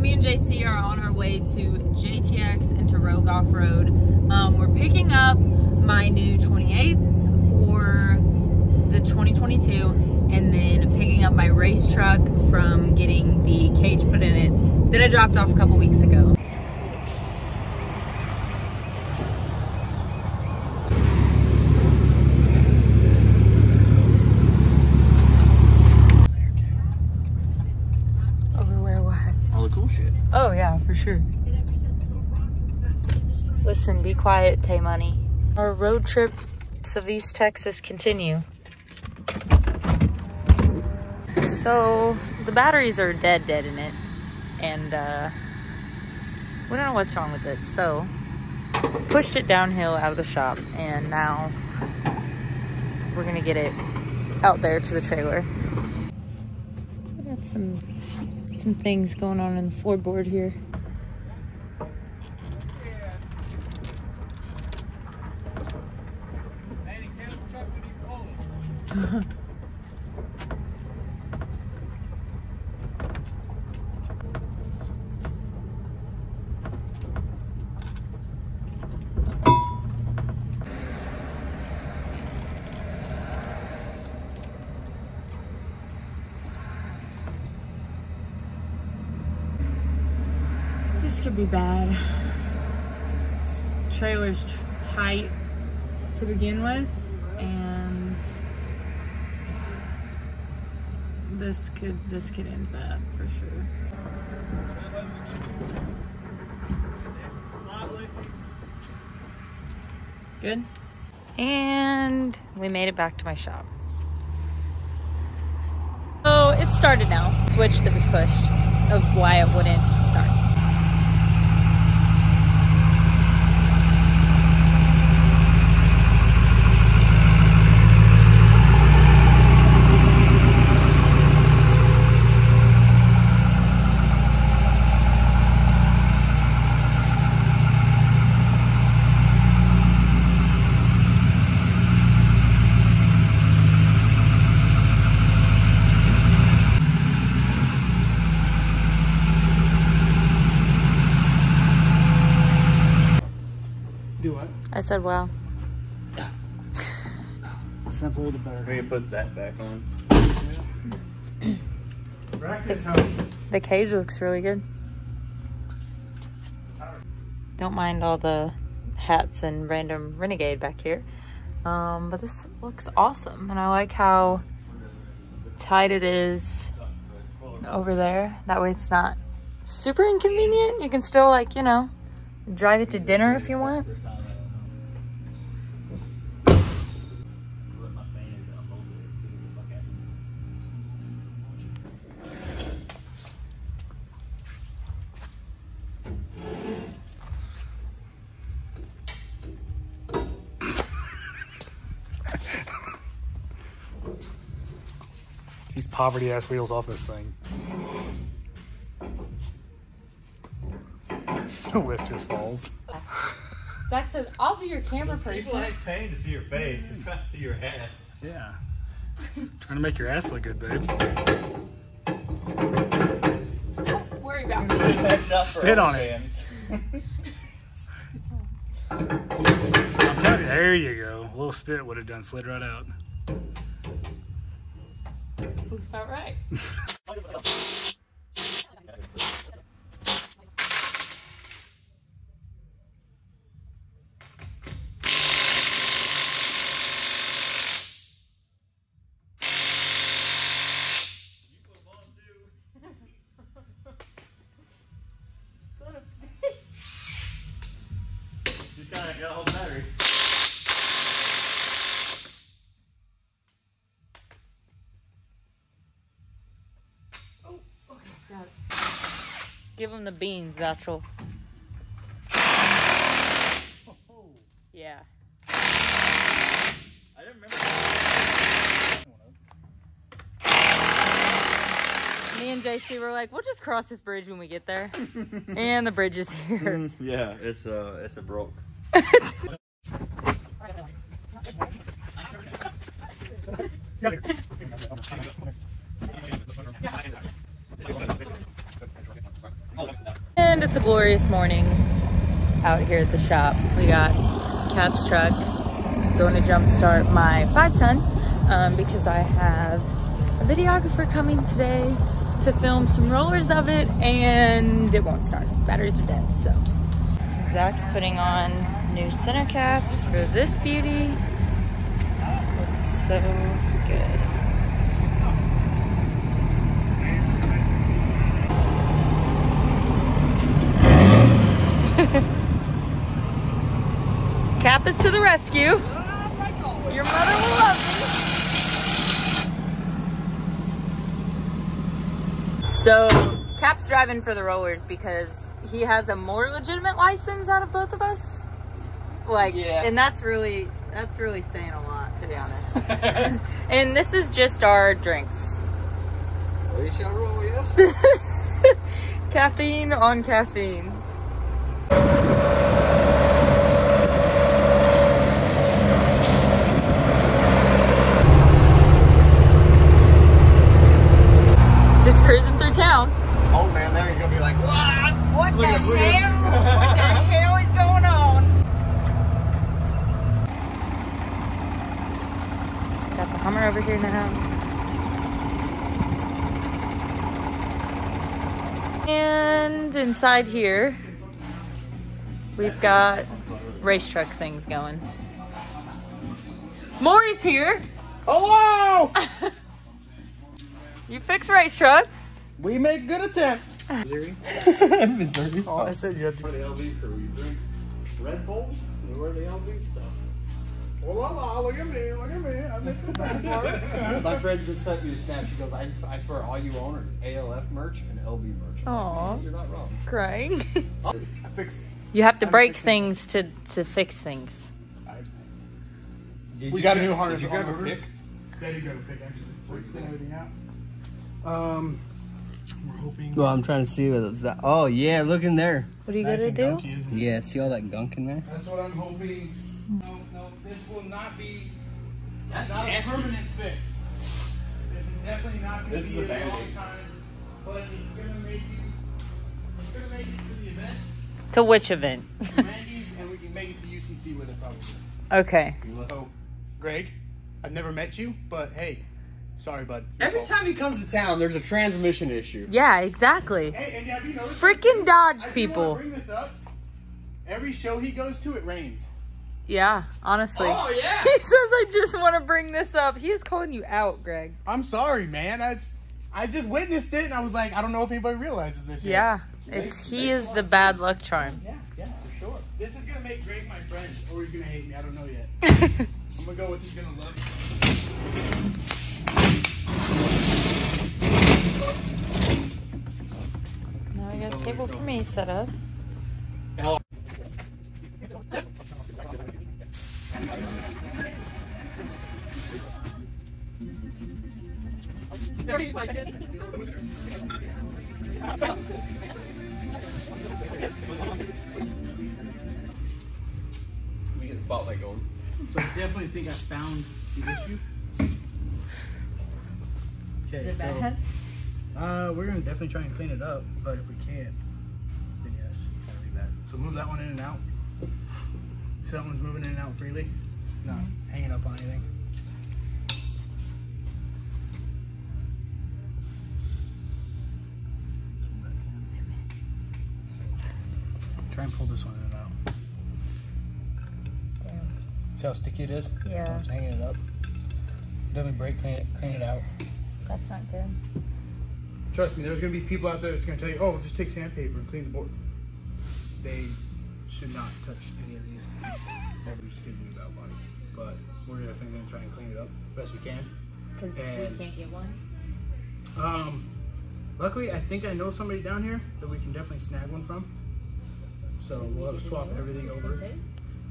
me and JC are on our way to JTX and to Rogue Off Road. Um, we're picking up my new 28s for the 2022 and then picking up my race truck from getting the cage put in it that I dropped off a couple weeks ago. Over what? All the cool shit. Oh yeah, for Listen, be quiet, Tay Money. Our road trip of East Texas continue. So the batteries are dead, dead in it, and uh, we don't know what's wrong with it. So pushed it downhill out of the shop, and now we're gonna get it out there to the trailer. We got some some things going on in the floorboard here. This could be bad. This trailer's tr- tight to begin with, and this could this could end bad for sure. Good. And we made it back to my shop. Oh, it started now. Switch that was pushed of why it wouldn't start. I said, wow. Simple the better. We can put that back on. Practice how The cage looks really good. Don't mind all the hats and random renegade back here. Um, but this looks awesome. And I like how tight it is over there. That way it's not super inconvenient. You can still like, you know, drive it to dinner if you want. Poverty ass wheels off this thing. The lift just falls. Zach says, I'll be your camera person. People ain't paying to see your face. They're trying to see your ass. Yeah. Trying to make your ass look good, babe. Don't worry about me. Spit on it. I'm telling you, there you go. A little spit would have done slid right out. Looks about right. Give him the beans, Zatchel. Yeah. I didn't remember. Me and JC were like, we'll just cross this bridge when we get there. and the bridge is here. Yeah, it's uh, it's a broke. it's a glorious morning out here at the shop. We got Cap's truck going to jumpstart my five ton um, because I have a videographer coming today to film some rollers of it and it won't start. Batteries are dead, so. Zach's putting on new center caps for this beauty. Looks so good. Cap is to the rescue. Your mother will love me. So, Cap's driving for the rollers because he has a more legitimate license out of both of us. Like, Yeah. and that's really, that's really saying a lot, to be honest. and this is just our drinks. We shall roll, yes. caffeine on caffeine. Just cruising through town. Oh man, there you're gonna be like, what? What Look the at- look at- hell? what the hell is going on? Got the Hummer over here now. And inside here, we've got race truck things going. Maury's here. Hello! You fix race truck. We make good attempt. Missouri? Missouri. Oh, I said you had to. For the LV crew, you drink Red Bulls, you wear the LV stuff. Oh la la, look at me, look at me. I make the bad part. My friend just sent me a snap. She goes, I, I swear all you own is ALF merch and LB merch. I'm like, Aw. You're not wrong. Crying. I fixed You have to I'm break fixing- things to to fix things. Did We you got a get- new harness Did you grab a pick? Yeah, you got a pick actually. So you can everything out. Um, we're hoping. Well, I'm trying to see what it's that. Oh yeah, look in there. What are you nice gonna do? gunky. Yeah, see all that gunk in there? That's what I'm hoping. No, no, this will not be. That's not a permanent fix. This is definitely not going to be is a a long time, but it's going to make you. It's going to make it to the event, To which event? Randy's, and we can make it to UCC with it probably. okay. So, Greg, I've never met you, but hey, sorry, bud. Every time he comes to town, there's a transmission issue. Yeah, exactly. Hey, and have you noticed? Freaking Dodge I people. Bring this up. Every show he goes to, it rains. Yeah, honestly. Oh yeah. He says I just want to bring this up. He is calling you out, Greg. I'm sorry, man. I just, I just witnessed it, and I was like, I don't know if anybody realizes this. yet. Yeah. It's he is the bad luck charm. Yeah, yeah, for sure. This is gonna make Greg my friend, or he's gonna hate me. I don't know yet. I'm gonna go with he's gonna love. Now I got a table for me set up. We get the spotlight going. So I definitely think I found the issue. Okay, Is it so bad? uh, we're gonna definitely try and clean it up, but if we can't, then yes, it's gonna be bad. So move that one in and out. So that one's moving in and out freely, not hanging up on anything. Try and pull this one in and out. See how sticky it is? Yeah. Just hanging it up. Definitely break, clean it, clean it out. That's not good. Trust me, there's gonna be people out there that's gonna tell you, oh, just take sandpaper and clean the board. They should not touch any of these. Everybody's just gonna move out body. But we're definitely gonna try and clean it up best we can. Because we can't get one. Um, luckily, I think I know somebody down here that we can definitely snag one from. So we'll have to swap everything over.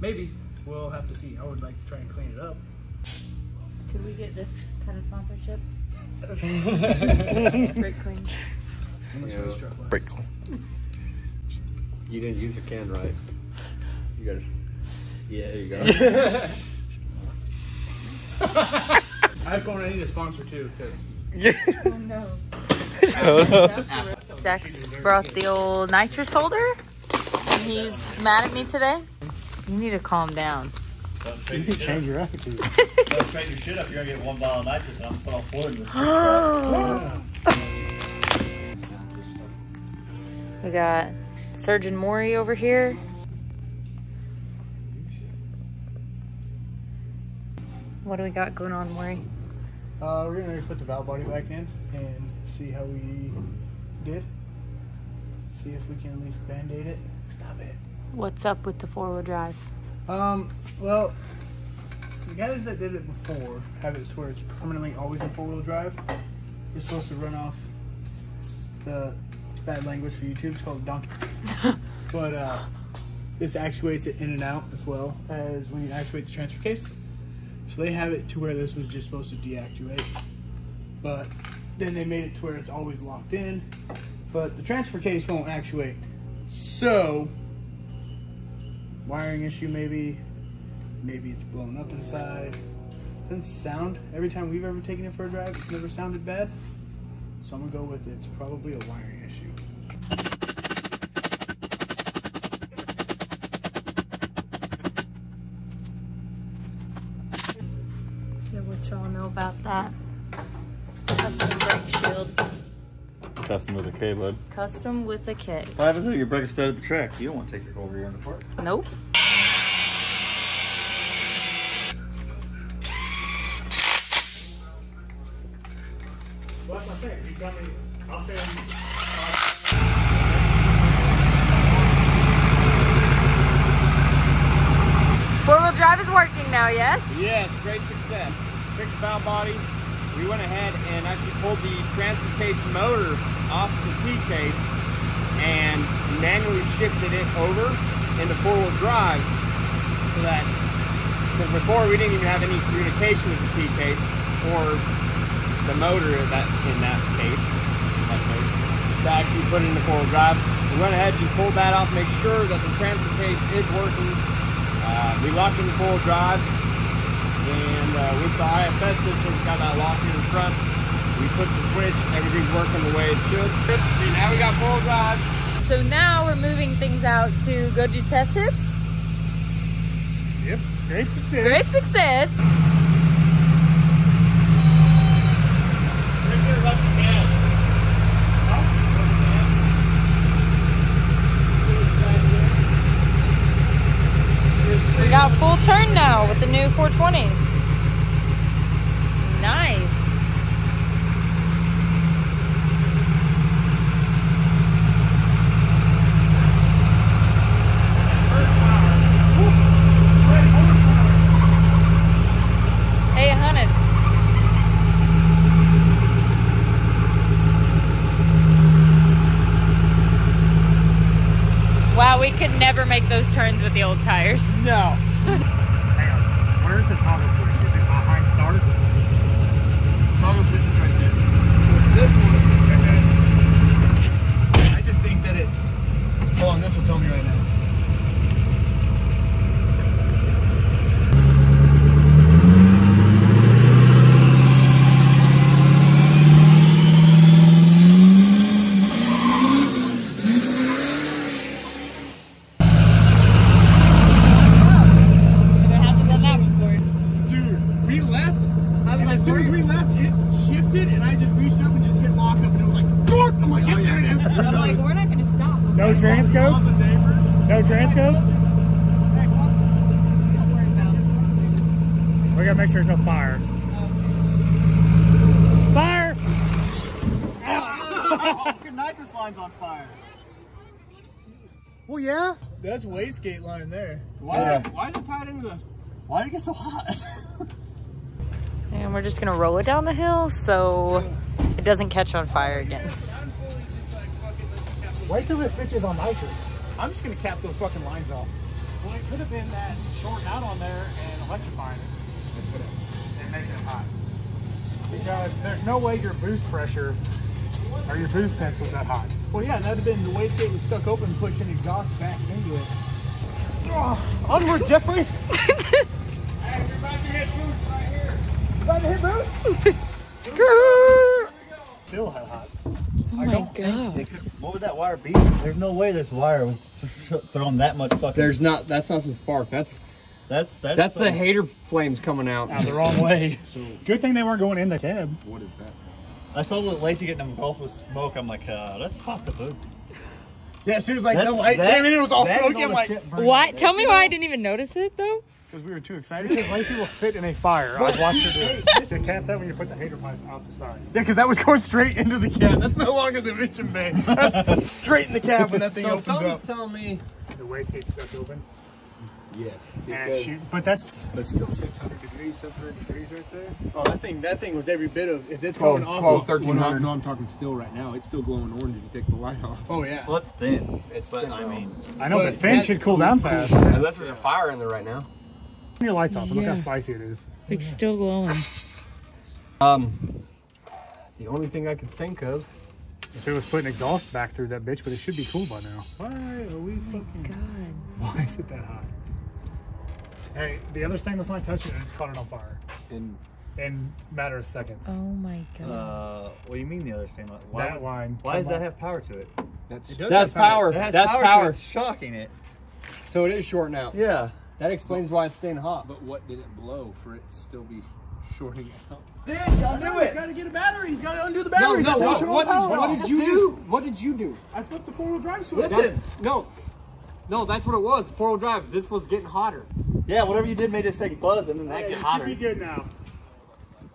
Maybe we'll have to see. I would like to try and clean it up. Could we get this kind of sponsorship? Brake clean. I'm gonna show this truck line. Break. You didn't use a can right. You gotta. Yeah, there you go. iPhone, I need a sponsor too, because Oh no. Zach's brought the old nitrous holder. He's mad at me today. You need to calm down. Straighten your shit Change your attitude. Don't straighten your shit up. You're gonna get one bottle of nitrous, and I'm gonna put on four in the We got Surgeon Maury over here. What do we got going on, Maury? Uh, we're gonna put the valve body back in and see how we did. See if we can at least band-aid it. Stop it. What's up with the four-wheel drive? Um, well, the guys that did it before have it to where it's permanently always in four-wheel drive. You're supposed to run off the bad language for YouTube. It's called donkey. but uh, this actuates it in and out as well as when you actuate the transfer case. So they have it to where this was just supposed to deactivate, but then they made it to where it's always locked in. But the transfer case won't actuate. So wiring issue maybe maybe it's blown up inside doesn't sound every time we've ever taken it for a drive it's never sounded bad so i'm gonna go with it's probably a wiring issue Yeah, what y'all know about that? Custom brake shield. Custom with a K, bud. Custom with a K. What happens if your brake is stuck at the track? You don't want to take your over here in the park. Nope. well, that's what i'm you got me i'll say Four-wheel drive is working now, yes? Yes, great success. Fixed valve body. We went ahead actually pulled the transfer case motor off the T-case and manually shifted it over into four-wheel drive so that, because before we didn't even have any communication with the T-case or the motor in that, in that case, that case, to actually put it into four-wheel drive. We went ahead and pulled that off, make sure that the transfer case is working uh, we locked in the four-wheel drive, and uh, with the IFS system, it's got that lock in the front. We flipped the switch, everything's working the way it should. See, now we got full drive. So now we're moving things out to go do test hits. Yep. Great success. Great success. We got full turn now with the new 420s. Nice. Eight hundred. Wow, we could never make those turns with the old tires. No. Hang on. Where's the toggle switch? Is it behind start? toggle switch is right there so it's this one i just think that it's hold on this will tell me right now It hasn't done that before. dude we left I was And like, as soon as we left, it shifted, and I just reached up and just hit lock up, and it was like, "Dork!" I'm like, "Yep, there it is." I'm like, we're not gonna stop. No All transcodes? No transcodes? Don't worry about it. We gotta make sure there's no fire. Fire! Your nitrous line's on fire. Well, yeah. That's wastegate line there. Why, Yeah. is it, why is it tied into the... Why did it get so hot? And we're just gonna roll it down the hill so it doesn't catch on fire again. Wait till this bitch is on nitrous. I'm just gonna cap those fucking lines off. Well, it could have been that short out on there and electrifying it. And making it hot. Because there's no way your boost pressure or your boost temps was that hot. Well, yeah, that'd have been the wastegate was stuck open, pushing exhaust back into it. Onward, Jeffrey! Hey, you're about to hit boost right here. About to hit boost? Still hot. Oh my god. They could, what would that wire be? There's no way this wire was th- thrown that much fucking. There's not. That's not some spark. That's that's that's that's the some- hater flames coming out. Out the wrong way. Good thing they weren't going in the cab. What is that? I saw little Lacey getting engulfed with smoke. I'm like, uh, let's pop the boots. Yeah, she was like That's- the light that- came in, it was all that is smoky. I'm like, shit burning. Why? Tell me why I didn't even notice it though. Because we were too excited. Because Lacey will sit in a fire. I've watched her do it. They can't that when you put the hater pipe out the side. yeah, because that was going straight into the cab. That's no longer the vision bay. That's straight in the cab when that thing So opens someone's telling me. The wastegate's stuck open. Yes. And it shoot, but that's But still 600 degrees, 700 degrees right there. Oh, that thing, that thing was every bit of. If it's 12, going off, 12, 1300. No, I'm talking still right now. It's still glowing orange if you take the light off. Oh yeah. Well, it's thin. It's But thin, I mean, I know, But but Finn should cool down fast. Unless there's a fire in there right now. Turn your lights off and look how spicy it is. Like still glowing. Um, the only thing I can think of. If it was putting exhaust back through that bitch, but it should be cool by now. Why are we fucking? God. Why is it that hot? Hey, the other stainless line touched it and it caught it on fire In... in a matter of seconds. Oh my god. uh, what do you mean the other thing? Why, that line. why does come that have power to it? that's It That's power. power. It has That's power. power. To it. It's shocking it. So it is short now. Yeah. That explains why it's staying hot. But what did it blow for it to still be shorting out? Damn, y'all it. He's got to get a battery. He's got to undo the battery. no, That's how what, what, did, what did you do? What did you do? I flipped the four wheel drive switch. Listen. No, no, that's what it was. Four wheel drive. This was getting hotter. Yeah, whatever you did made this thing buzz and then that Yeah, get it should be good now.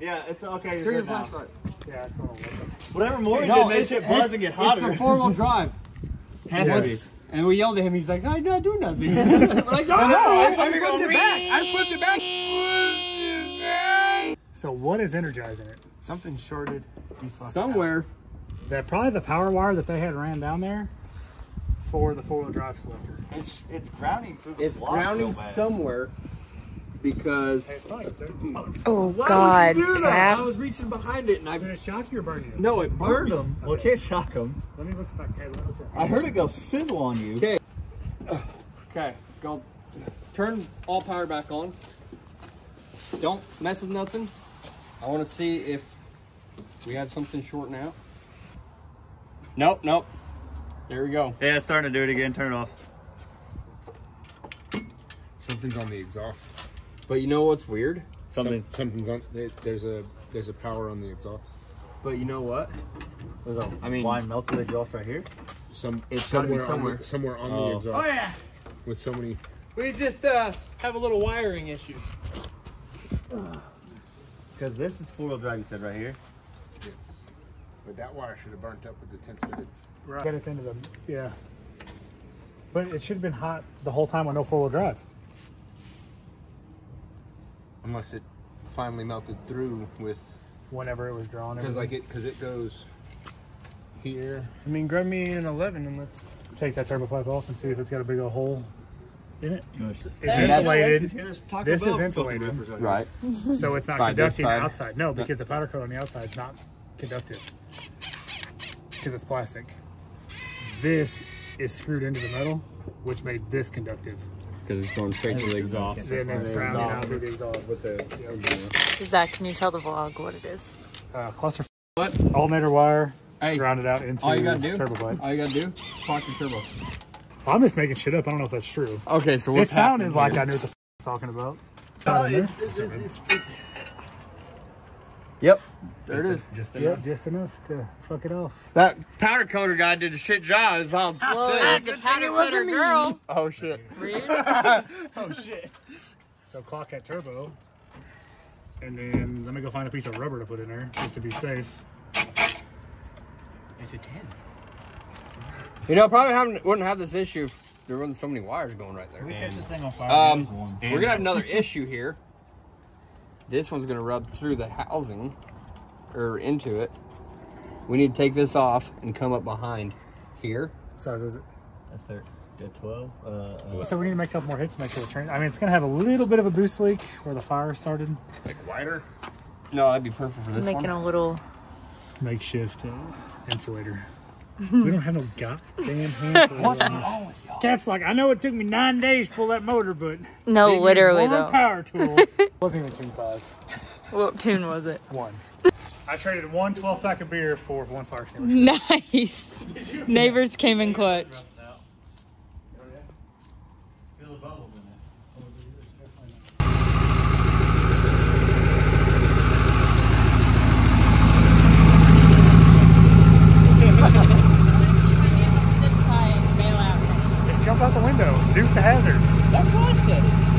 Yeah, it's okay. You're Turn your good now. flashlight. Yeah, it's going to work. Whatever Maury No, did made it's- shit it's- buzz and get hotter. It's hotter. the four wheel drive. Has Yeah. to be. And we yelled at him. He's like, I'm not doing nothing. We're like, no, No, no, I, I'm I flipped it back. I flipped it back. So what is energizing it? Something shorted. somewhere. That probably the power wire that they had ran down there for the four wheel drive selector. It's it's grounding through the It's block grounding real bad. somewhere because Hey, it's probably up there. Oh Why would god, you do that? I was reaching behind it and I Did it shock you or burn you? no, it burned Burned them. Well, it can't shock them. Let me look back. Hey, look up there. I heard it go sizzle on you. Okay. Okay, go. Turn all power back on. Don't mess with nothing. I want to see if we have something shorting out. Nope, nope. There we go. Yeah, it's starting to do it again. Turn it off. Something's on the exhaust. But you know what's weird? Something. Some, something's on. there- There's a there's a power on the exhaust. But you know what? There's a I mean- wine melted exhaust right here. Some It's somewhere on the, somewhere on Oh. the exhaust. yeah. With so many. We just uh, have a little wiring issue. Because this is four wheel drive. You said right here. Yes. But that wire should have burnt up with the temps that it's. Right. Get it into the yeah. But it should have been hot the whole time on no four wheel drive. Unless it finally melted through with. Whenever it was drawn. Because like it because it goes here. I mean, grab me an 11 and let's. take that turbo pipe off and see if it's got a big old hole in it. It's insulated. This is insulated, Right. so it's not By conducting outside. No, because the powder coat on the outside is not conductive because it's plastic. This is screwed into the metal, which made this conductive. Because it's going straight to the exhaust. Then it's The grounded out through the exhaust. With the Zach, can you tell the vlog what it is? Uh, cluster What? alternator wire Hey, grounded out into all you gotta do- turbo pipe. all you gotta do, clock your turbo. I'm just making shit up. I don't know if that's true. Okay, so it what's sounded like here? I knew what the f- I was talking about. Uh, it's, it's, it's, it's, it's- Yep, there it is. Just Yeah, just enough to fuck it off. That powder coater guy did a shit job. It's all Well, it was the powder coater girl. Oh shit. Rude. Oh shit. So clock that turbo. And then let me go find a piece of rubber to put in there just to be safe. It's a 10. You know, probably haven't, wouldn't have this issue if there wasn't so many wires going right there. We catch this thing on fire. Um. We're gonna have another issue here. This one's gonna rub through the housing, or into it. We need to take this off and come up behind here. What size is it? That's their good 12. Uh, uh, So we need to make a couple more hits to make sure the train. I mean, it's gonna have a little bit of a boost leak where the fire started. like wider. No, that'd be perfect for this Making one. a little. Makeshift uh, insulator. We don't have no goddamn hand. What's wrong with y'all? Cap's like, I know it took me nine days to pull that motor, but No, literally though. power tool. Wasn't even tune five. What tune was it? One. I traded one 12 pack of beer for one fire extinguisher. Nice. Neighbors came in clutch. Feel the bubbles in it. Just jump out the window. Deuce a hazard. That's what I said.